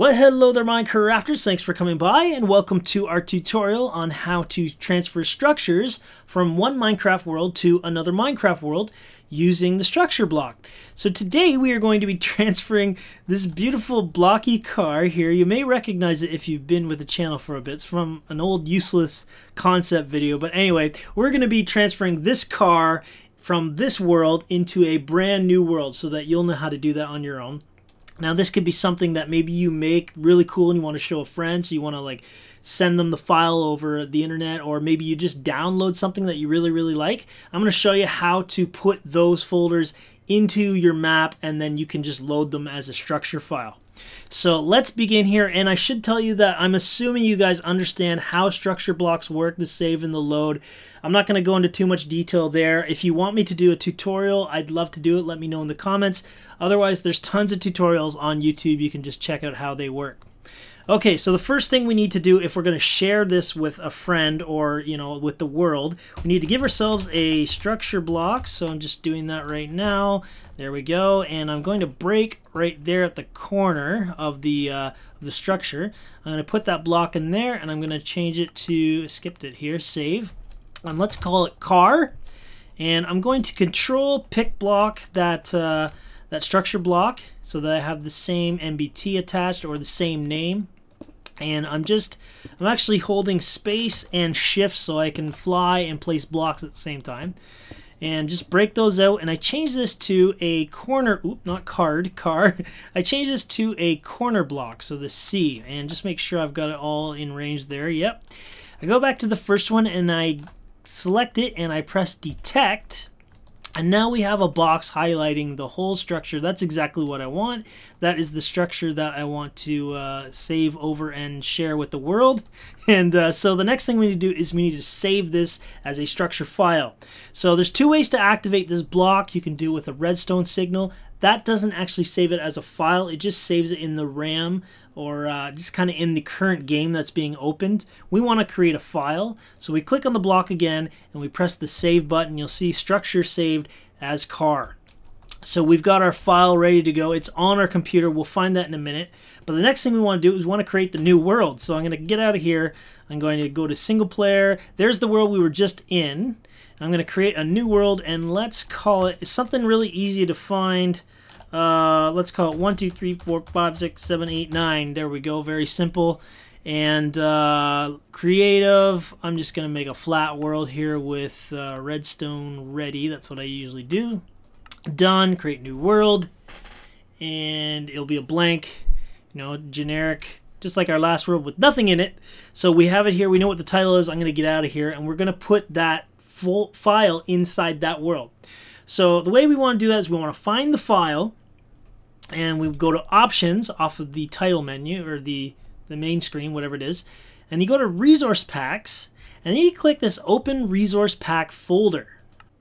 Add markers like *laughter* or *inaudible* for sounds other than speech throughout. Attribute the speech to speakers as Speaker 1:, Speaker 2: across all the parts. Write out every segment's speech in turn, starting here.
Speaker 1: Well, hello there Minecrafters, thanks for coming by and welcome to our tutorial on how to transfer structures from one Minecraft world to another Minecraft world using the structure block. So today we are going to be *laughs* transferring this beautiful blocky car here. You may recognize it if you've been with the channel for a bit. It's from an old useless concept video, but anyway, we're going to be transferring this car from this world into a brand new world so that you'll know how to do that on your own. Now this could be something that maybe you make really cool and you want to show a friend, so you want to like send them the file over the internet, or maybe you just download something that you really, really like. I'm going to show you how to put those folders into your map and then you can just load them as a structure file. So let's begin here, and I should tell you that I'm assuming you guys understand how structure blocks work, the save and the load. I'm not going to go into too much detail there. If you want me to do a tutorial, I'd love to do it. Let me know in the comments. Otherwise, there's tons of tutorials on YouTube. You can just check out how they work. Okay, so the first thing we need to do if we're going to share this with a friend or, you know, with the world, we need to give ourselves a structure block. So I'm just doing that right now. There we go. And I'm going to break right there at the corner of the, uh, of the structure. I'm going to put that block in there and I'm going to change it to, skipped it here, save. And let's call it car. And I'm going to control pick block that, uh, that structure block so that I have the same NBT attached or the same name. And I'm just I'm actually holding space and shift so I can fly and place blocks at the same time. And just break those out. And I change this to a corner oop not card *laughs* car. I change this to a corner block so the C. And just make sure I've got it all in range there. Yep. I go back to the first one and I select it and I press detect and now we have a box highlighting the whole structure. That's exactly what I want. That is the structure that I want to uh, save over and share with the world. *laughs* And uh, so the next thing we need to do is we need to save this as a structure file. So there's two ways to activate this block. You can do it with a redstone signal. That doesn't actually save it as a file. It just saves it in the RAM or uh, just kind of in the current game that's being opened. We want to create a file. So we click on the block again and we press the save button. You'll see structure saved as car. So we've got our file ready to go. It's on our computer. We'll find that in a minute. But the next thing we want to do is we want to create the new world. So I'm going to get out of here. I'm going to go to single player. There's the world we were just in. I'm going to create a new world and let's call it something really easy to find. Uh, let's call it 1, 2, 3, 4, 5, 6, 7, 8, 9. There we go. Very simple. And uh, creative, I'm just going to make a flat world here with uh, redstone ready. That's what I usually do. Done. Create new world. And it'll be a blank, you know, generic, just like our last world with nothing in it. So we have it here. We know what the title is. I'm going to get out of here. And we're going to put that full file inside that world. So the way we want to do that is we want to find the file and we go to options off of the title menu or the, the main screen, whatever it is, and you go to resource packs, and then you click this open resource pack folder.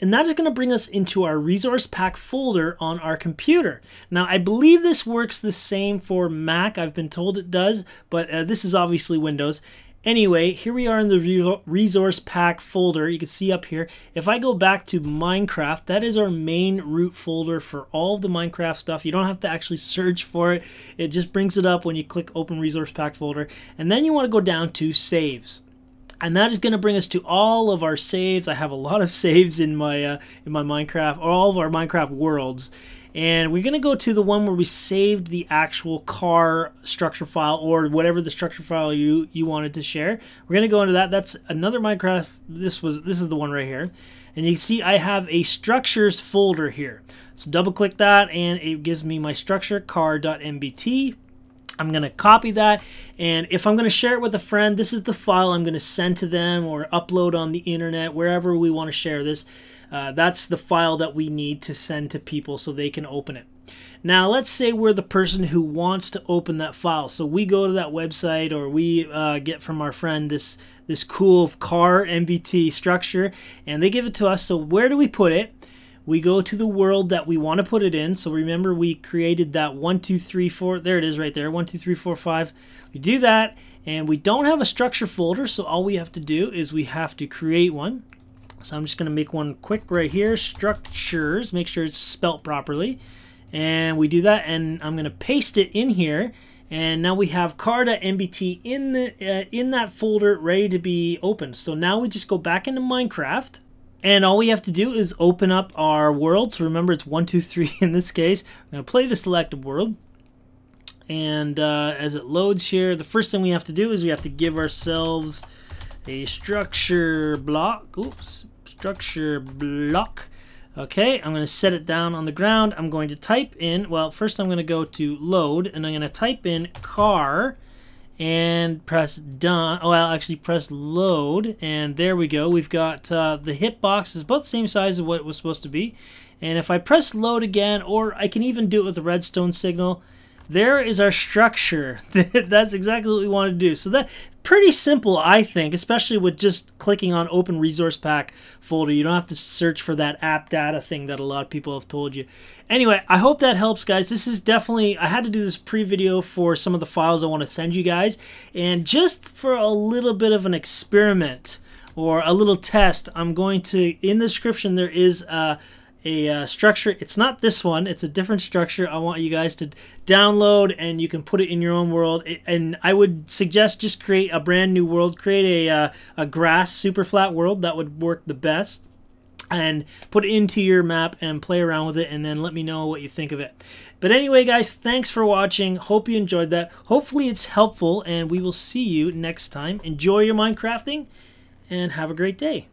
Speaker 1: And that is going to bring us into our resource pack folder on our computer. Now, I believe this works the same for Mac. I've been told it does, but uh, this is obviously Windows. Anyway, here we are in the resource pack folder. You can see up here. If I go back to Minecraft, that is our main root folder for all of the Minecraft stuff. You don't have to actually search for it. It just brings it up when you click open resource pack folder. And then you want to go down to saves. And that is going to bring us to all of our saves. I have a lot of *laughs* saves in my uh, in my Minecraft, all of our Minecraft worlds and we're going to go to the one where we saved the actual car structure file or whatever the structure file you you wanted to share. We're going to go into that. That's another minecraft this was this is the one right here. And you see I have a structures folder here. So double click that and it gives me my structure car.nbt I'm going to copy that and if I'm going to share it with a friend this is the file I'm going to send to them or upload on the internet wherever we want to share this uh, that's the file that we need to send to people so they can open it. Now, let's say we're the person who wants to open that file. So we go to that website or we uh, get from our friend this, this cool car NBT structure and they give it to us. So where do we put it? We go to the world that we want to put it in. So remember we created that one, two, three, four. There it is right there. One, two, three, four, five. We do that and we don't have a structure folder. So all we have to do is we have to create one. So I'm just going to make one quick right here, structures, make sure it's spelt properly. And we do that, and I'm going to paste it in here. And now we have car.nbt in the uh, in that folder ready to be opened. So now we just go back into Minecraft. And all we have to do is open up our world. So remember, it's one, two, three in this case. I'm going to play the selected world. And uh, as it loads here, the first thing we have to do is we have to give ourselves a structure block. Oops, structure block. Okay, I'm going to set it down on the ground. I'm going to type in, well, first I'm going to go to load, and I'm going to type in car and press done. Oh, I'll actually press load, and there we go. We've got uh, the hitbox is about the same size as what it was supposed to be. And if I press load again, or I can even do it with the redstone signal, there is our structure. *laughs* That's exactly what we want to do. So that pretty simple, I think, especially with just clicking on open resource pack folder. You don't have to search for that app data thing that a lot of people have told you. Anyway, I hope that helps, guys. This is definitely, I had to do this pre-video for some of the files I want to send you guys. And just for a little bit of an experiment or a little test, I'm going to, in the description, there is a a uh, structure. It's not this one. It's a different structure. I want you guys to download and you can put it in your own world. And I would suggest just create a brand new world. Create a, uh, a grass super flat world. That would work the best. And put it into your map and play around with it and then let me know what you think of it. But anyway, guys, thanks for watching. Hope you enjoyed that. Hopefully it's helpful and we will see you next time. Enjoy your Minecrafting and have a great day.